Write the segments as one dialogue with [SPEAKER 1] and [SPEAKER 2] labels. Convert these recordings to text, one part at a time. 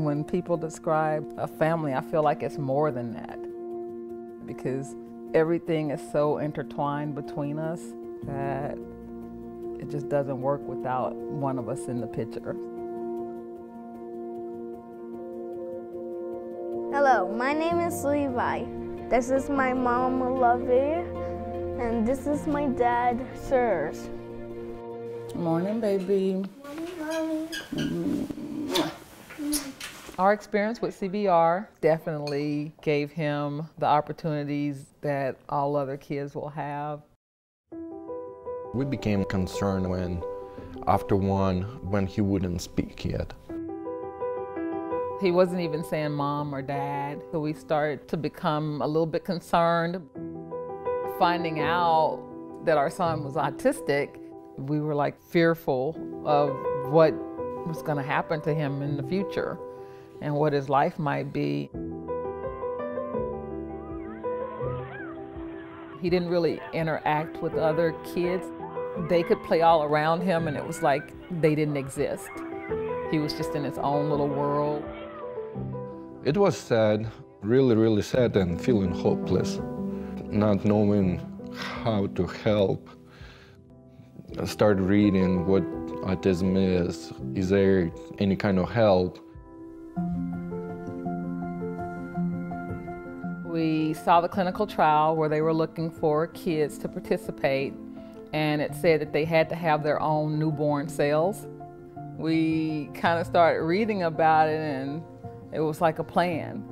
[SPEAKER 1] When people describe a family, I feel like it's more than that because everything is so intertwined between us that it just doesn't work without one of us in the picture.
[SPEAKER 2] Hello, my name is Levi. This is my mom, Lovie, and this is my dad, Serge.
[SPEAKER 1] Morning, baby. Our experience with CBR definitely gave him the opportunities that all other kids will have.
[SPEAKER 3] We became concerned when, after one, when he wouldn't speak yet.
[SPEAKER 1] He wasn't even saying mom or dad, so we started to become a little bit concerned. Finding out that our son was autistic, we were like fearful of what was going to happen to him in the future and what his life might be. He didn't really interact with other kids. They could play all around him, and it was like they didn't exist. He was just in his own little world.
[SPEAKER 3] It was sad, really, really sad, and feeling hopeless, not knowing how to help. I started reading what autism is. Is there any kind of help?
[SPEAKER 1] We saw the clinical trial where they were looking for kids to participate, and it said that they had to have their own newborn cells. We kind of started reading about it, and it was like a plan.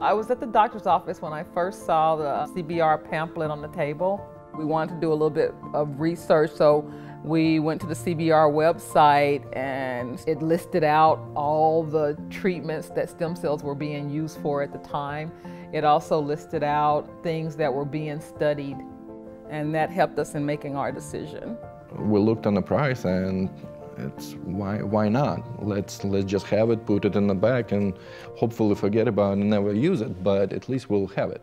[SPEAKER 1] I was at the doctor's office when I first saw the CBR pamphlet on the table. We wanted to do a little bit of research, so we went to the CBR website and it listed out all the treatments that stem cells were being used for at the time. It also listed out things that were being studied, and that helped us in making our decision.
[SPEAKER 3] We looked on the price and it's why why not? Let's let's just have it, put it in the back, and hopefully forget about it and never use it. But at least we'll have it.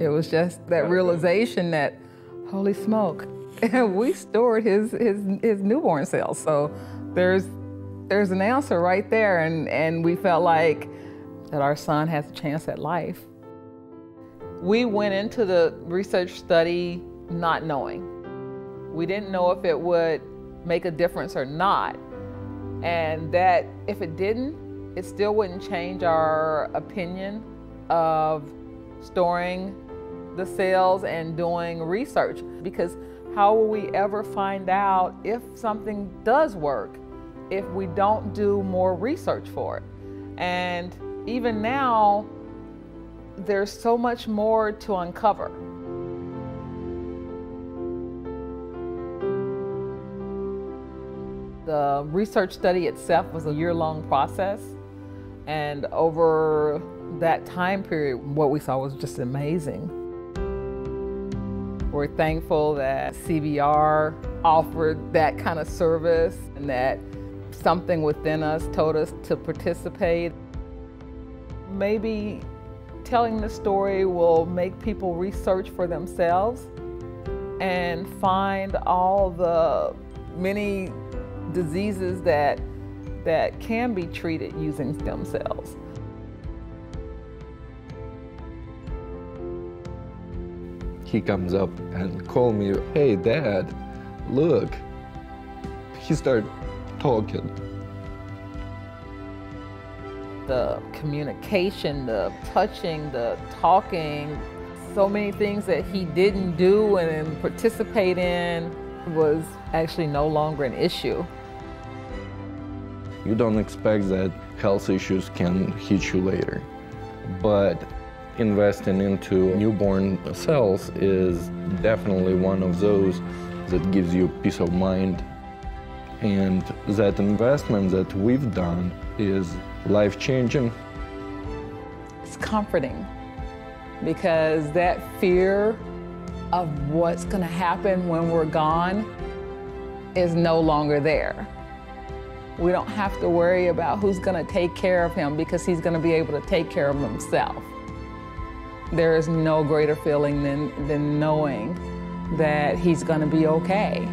[SPEAKER 1] It was just that realization that, holy smoke, we stored his, his, his newborn cells. So there's, there's an answer right there. And, and we felt like that our son has a chance at life. We went into the research study not knowing. We didn't know if it would make a difference or not. And that if it didn't, it still wouldn't change our opinion of storing the cells and doing research because how will we ever find out if something does work if we don't do more research for it? And even now, there's so much more to uncover. The research study itself was a year long process, and over that time period, what we saw was just amazing. We're thankful that CBR offered that kind of service and that something within us told us to participate. Maybe telling the story will make people research for themselves and find all the many diseases that that can be treated using stem cells.
[SPEAKER 3] He comes up and call me, hey dad, look. He started talking.
[SPEAKER 1] The communication, the touching, the talking, so many things that he didn't do and participate in was actually no longer an issue.
[SPEAKER 3] You don't expect that health issues can hit you later. But investing into newborn cells is definitely one of those that gives you peace of mind. And that investment that we've done is life changing.
[SPEAKER 1] It's comforting because that fear of what's going to happen when we're gone is no longer there. We don't have to worry about who's going to take care of him because he's going to be able to take care of himself. There is no greater feeling than, than knowing that he's going to be okay.